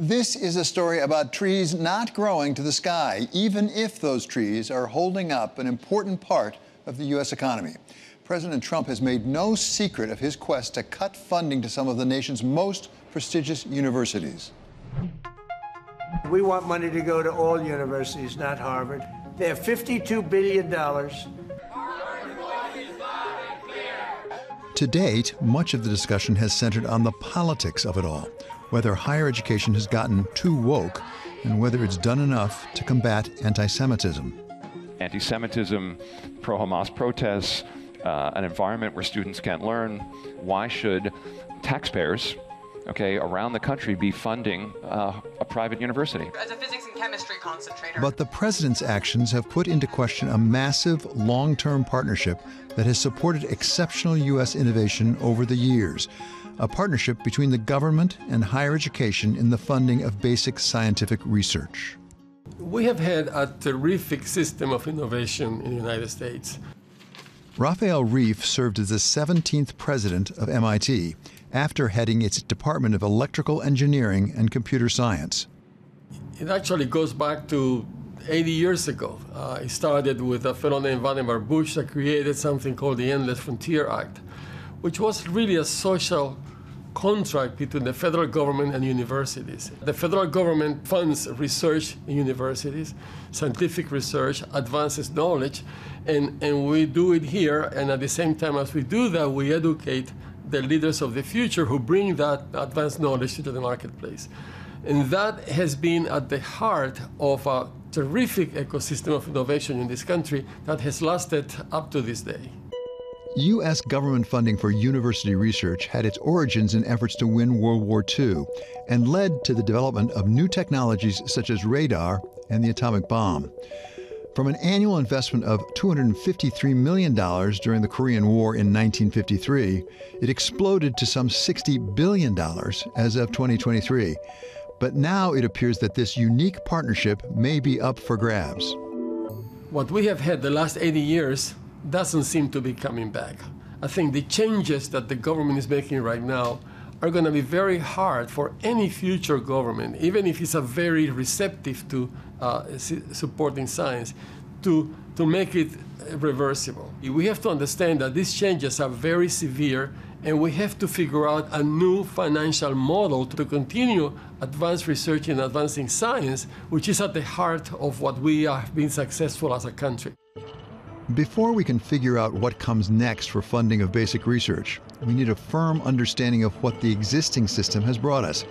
This is a story about trees not growing to the sky, even if those trees are holding up an important part of the U.S. economy. President Trump has made no secret of his quest to cut funding to some of the nation's most prestigious universities. We want money to go to all universities, not Harvard. They have $52 billion. To date, much of the discussion has centered on the politics of it all whether higher education has gotten too woke and whether it's done enough to combat anti Semitism. Anti Semitism, pro Hamas protests, uh, an environment where students can't learn. Why should taxpayers, okay, around the country be funding uh, a private university? As a physics and chemistry concentrator. But the president's actions have put into question a massive long term partnership that has supported exceptional U.S. innovation over the years a partnership between the government and higher education in the funding of basic scientific research. We have had a terrific system of innovation in the United States. Rafael Reif served as the 17th president of MIT after heading its Department of Electrical Engineering and Computer Science. It actually goes back to 80 years ago. Uh, it started with a fellow named Vannevar Bush that created something called the Endless Frontier Act, which was really a social contract between the federal government and universities. The federal government funds research in universities, scientific research, advances knowledge, and, and we do it here. And at the same time as we do that, we educate the leaders of the future who bring that advanced knowledge to the marketplace. And that has been at the heart of a terrific ecosystem of innovation in this country that has lasted up to this day. U.S. government funding for university research had its origins in efforts to win World War II and led to the development of new technologies such as radar and the atomic bomb. From an annual investment of $253 million during the Korean War in 1953, it exploded to some $60 billion as of 2023. But now it appears that this unique partnership may be up for grabs. What we have had the last 80 years doesn't seem to be coming back. I think the changes that the government is making right now are going to be very hard for any future government, even if it's a very receptive to uh, supporting science, to, to make it reversible. We have to understand that these changes are very severe and we have to figure out a new financial model to continue advanced research and advancing science, which is at the heart of what we have been successful as a country. Before we can figure out what comes next for funding of basic research, we need a firm understanding of what the existing system has brought us.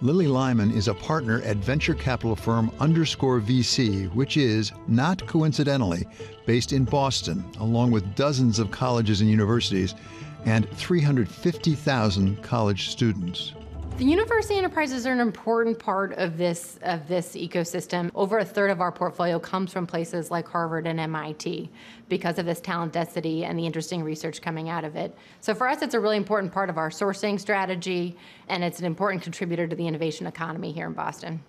Lily Lyman is a partner at venture capital firm Underscore VC, which is, not coincidentally, based in Boston, along with dozens of colleges and universities and 350,000 college students. The university enterprises are an important part of this of this ecosystem. Over a third of our portfolio comes from places like Harvard and MIT because of this talent density and the interesting research coming out of it. So for us, it's a really important part of our sourcing strategy, and it's an important contributor to the innovation economy here in Boston.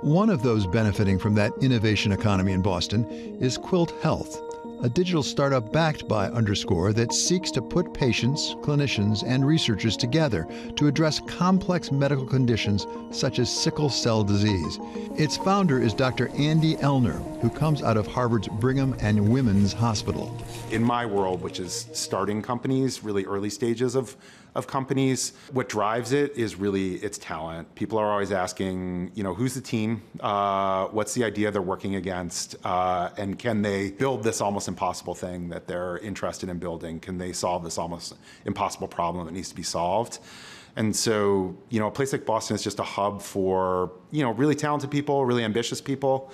One of those benefiting from that innovation economy in Boston is Quilt Health a digital startup backed by Underscore that seeks to put patients, clinicians, and researchers together to address complex medical conditions such as sickle cell disease. Its founder is Dr. Andy Ellner, who comes out of Harvard's Brigham and Women's Hospital. In my world, which is starting companies, really early stages of of companies. What drives it is really its talent. People are always asking, you know, who's the team? Uh, what's the idea they're working against? Uh, and can they build this almost impossible thing that they're interested in building? Can they solve this almost impossible problem that needs to be solved? And so, you know, a place like Boston is just a hub for, you know, really talented people, really ambitious people.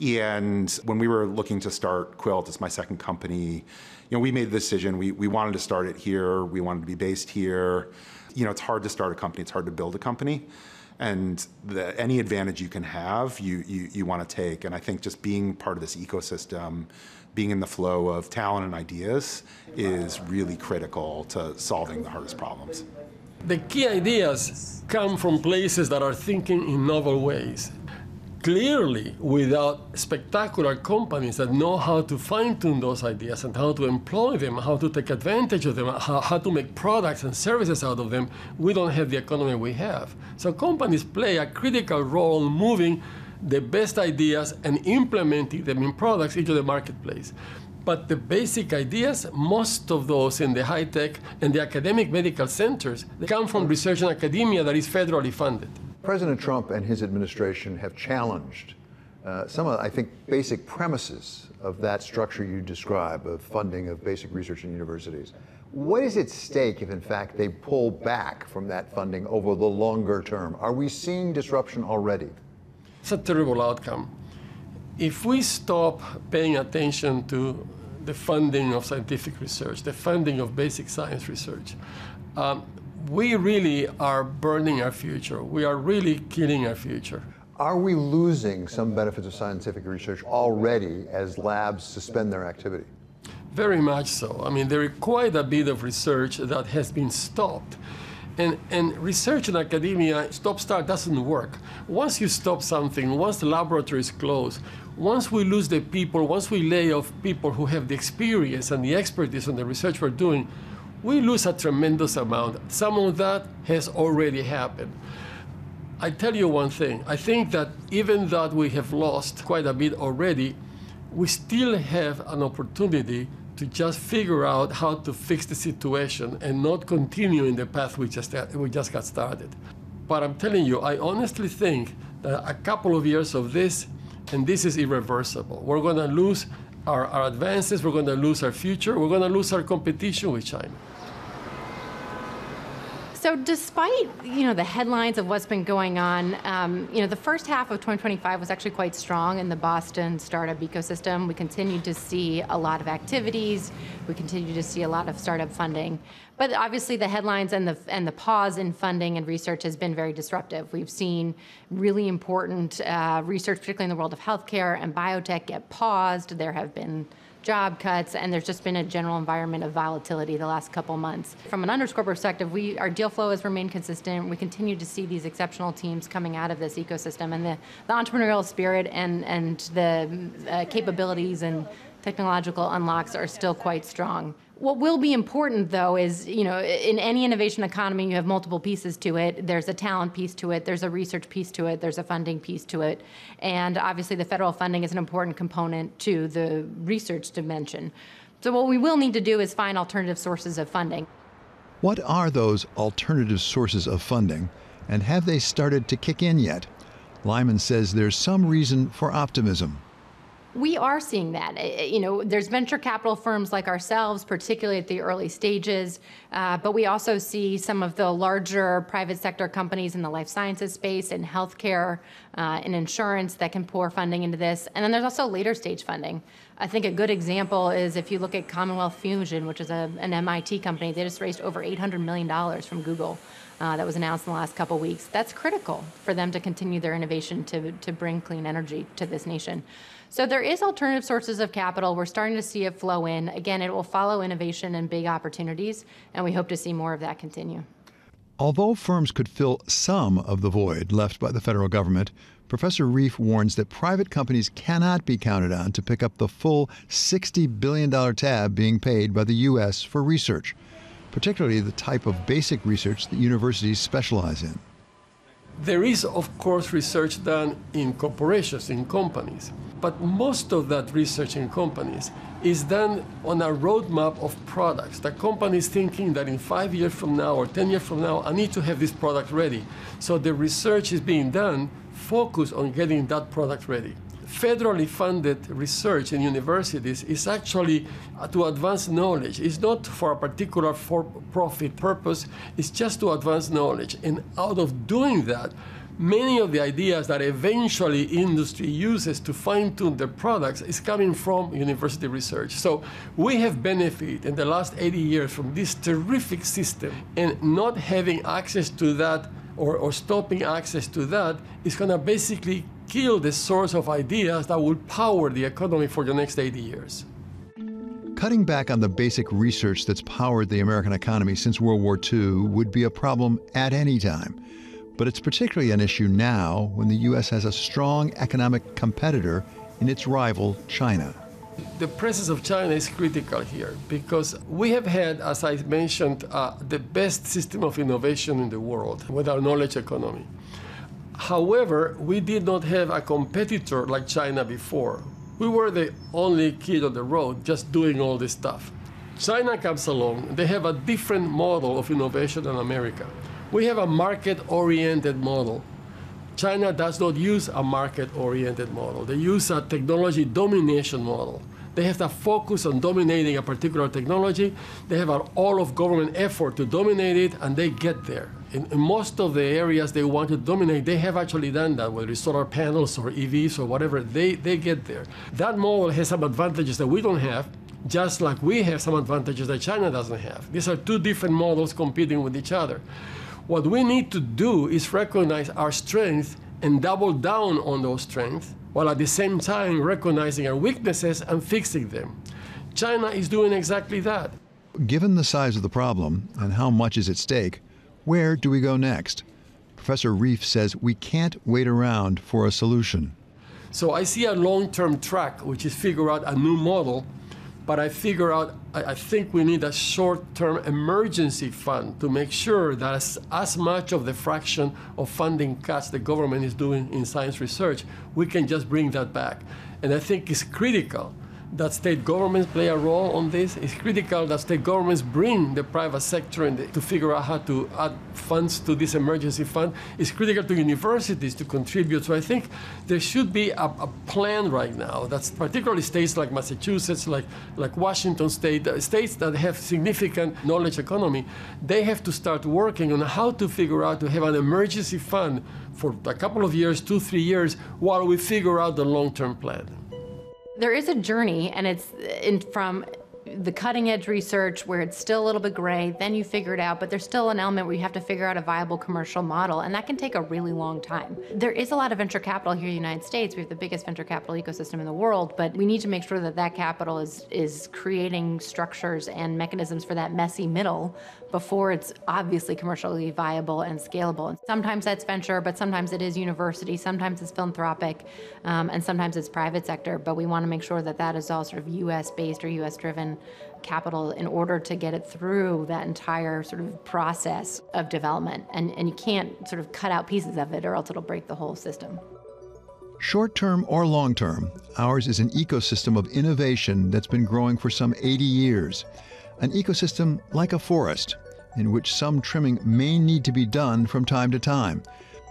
And when we were looking to start Quilt, it's my second company, you know, we made the decision. We, we wanted to start it here. We wanted to be based here. You know, it's hard to start a company. It's hard to build a company. And the, any advantage you can have, you, you, you want to take. And I think just being part of this ecosystem, being in the flow of talent and ideas is really critical to solving the hardest problems. The key ideas come from places that are thinking in novel ways clearly without spectacular companies that know how to fine-tune those ideas and how to employ them, how to take advantage of them, how, how, to make products and services out of them, we don't have the economy we have. So companies play a critical role in moving the best ideas and implementing them in products into the marketplace. But the basic ideas, most of those in the high tech and the academic medical centers, they come from research and academia that is federally funded. President Trump and his administration have challenged uh, some of, I think, basic premises of that structure you describe of funding of basic research in universities. What is at stake if, in fact, they pull back from that funding over the longer term? Are we seeing disruption already? It's a terrible outcome. If we stop paying attention to the funding of scientific research, the funding of basic science research, um, we really are burning our future. We are really killing our future. Are we losing some benefits of scientific research already as labs suspend their activity? Very much so. I mean, there is quite a bit of research that has been stopped. And, and research in academia, stop start doesn't work. Once you stop something, once the laboratories close, once we lose the people, once we lay off people who have the experience and the expertise on the research we're doing, we lose a tremendous amount. Some of that has already happened. I tell you one thing, I think that even that we have lost quite a bit already, we still have an opportunity to just figure out how to fix the situation and not continue in the path we just, we just got started. But I'm telling you, I honestly think that a couple of years of this, and this is irreversible. We're going to lose our, our advances, we're going to lose our future, we're going to lose our competition with China. So, despite you know the headlines of what's been going on, um, you know the first half of 2025 was actually quite strong in the Boston startup ecosystem. We continued to see a lot of activities. We continue to see a lot of startup funding. But obviously, the headlines and the and the pause in funding and research has been very disruptive. We've seen really important uh, research, particularly in the world of healthcare and biotech, get paused. There have been job cuts, and there's just been a general environment of volatility the last couple months. From an underscore perspective, we our deal flow has remained consistent. We continue to see these exceptional teams coming out of this ecosystem, and the, the entrepreneurial spirit and and the uh, capabilities and technological unlocks are still quite strong. What will be important, though, is you know, in any innovation economy, you have multiple pieces to it. There's a talent piece to it. There's a research piece to it. There's a funding piece to it, and obviously, the federal funding is an important component to the research dimension. So, what we will need to do is find alternative sources of funding. What are those alternative sources of funding, and have they started to kick in yet? Lyman says there's some reason for optimism. We are seeing that. You know, there's venture capital firms like ourselves, particularly at the early stages, uh, but we also see some of the larger private sector companies in the life sciences space, in healthcare, uh, in insurance that can pour funding into this. And then there's also later stage funding. I think a good example is if you look at Commonwealth Fusion, which is a, an MIT company, they just raised over $800 million from Google. Uh, that was announced in the last couple weeks. That's critical for them to continue their innovation to, to bring clean energy to this nation. So there is alternative sources of capital. We're starting to see it flow in. Again, it will follow innovation and big opportunities, and we hope to see more of that continue. Although firms could fill some of the void left by the federal government, Professor Reif warns that private companies cannot be counted on to pick up the full $60 billion tab being paid by the U.S. for research, particularly the type of basic research that universities specialize in. There is, of course, research done in corporations, in companies. But most of that research in companies is done on a roadmap of products. The company is thinking that in five years from now or 10 years from now, I need to have this product ready. So the research is being done focused on getting that product ready. Federally funded research in universities is actually uh, to advance knowledge. It's not for a particular for profit purpose, it's just to advance knowledge. And out of doing that, many of the ideas that eventually industry uses to fine-tune their products is coming from university research. So we have benefited in the last 80 years from this terrific system and not having access to that or, or stopping access to that is going to basically kill the source of ideas that will power the economy for the next 80 years. Cutting back on the basic research that's powered the American economy since World War II would be a problem at any time. But it's particularly an issue now when the U.S. has a strong economic competitor in its rival, China. The presence of China is critical here because we have had, as I mentioned, uh, the best system of innovation in the world with our knowledge economy. However, we did not have a competitor like China before. We were the only kid on the road just doing all this stuff. China comes along, they have a different model of innovation than America. We have a market oriented model. China does not use a market oriented model, they use a technology domination model. They have to focus on dominating a particular technology. They have all of government effort to dominate it, and they get there. In, in, most of the areas they want to dominate, they have actually done that, whether it's solar panels or EVs or whatever, they, they get there. That model has some advantages that we don't have, just like we have some advantages that China doesn't have. These are two different models competing with each other. What we need to do is recognize our strengths and double down on those strengths while at the same time recognizing our weaknesses and fixing them. China is doing exactly that. Given the size of the problem and how much is at stake, where do we go next? Professor Reif says we can't wait around for a solution. So I see a long term track, which is figure out a new model but I figure out I, I think we need a short-term emergency fund to make sure that as, as much of the fraction of funding cuts the government is doing in science research, we can just bring that back. And I think it's critical that state governments play a role on this. It's critical that state governments bring the private sector in the, to figure out how to add funds to this emergency fund. It's critical to universities to contribute. So I think there should be a, a plan right now that's particularly states like Massachusetts, like, like Washington State, uh, states that have significant knowledge economy. They have to start working on how to figure out to have an emergency fund for a couple of years, two, three years, while we figure out the long-term plan there is a journey, and it's in, from the cutting edge research where it's still a little bit gray, then you figure it out, but there's still an element where you have to figure out a viable commercial model, and that can take a really long time. There is a lot of venture capital here in the United States. We have the biggest venture capital ecosystem in the world, but we need to make sure that that capital is, is creating structures and mechanisms for that messy middle before it's obviously commercially viable and scalable. And sometimes that's venture, but sometimes it is university, sometimes it's philanthropic, um, and sometimes it's private sector, but we want to make sure that that is all sort of US based or US driven capital in order to get it through that entire sort of process of development. And, and you can't sort of cut out pieces of it or else it'll break the whole system. Short term or long term, ours is an ecosystem of innovation that's been growing for some 80 years. An ecosystem like a forest, in which some trimming may need to be done from time to time,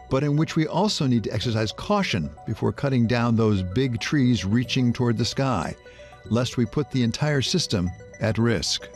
but in which we also need to exercise caution before cutting down those big trees reaching toward the sky lest we put the entire system at risk.